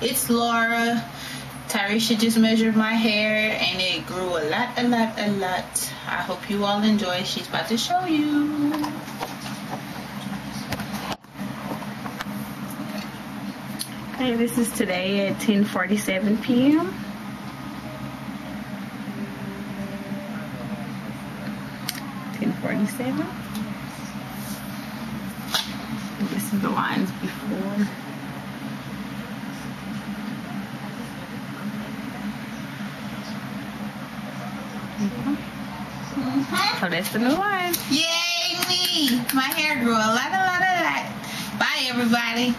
It's Laura. Tyresha just measured my hair and it grew a lot, a lot, a lot. I hope you all enjoy. She's about to show you. Hey, this is today at 10:47 p.m. Ten forty-seven. This is the lines before. Mm-hmm. So that's the new line. Yay, me! My hair grew a lot, a lot, a lot. Bye, everybody.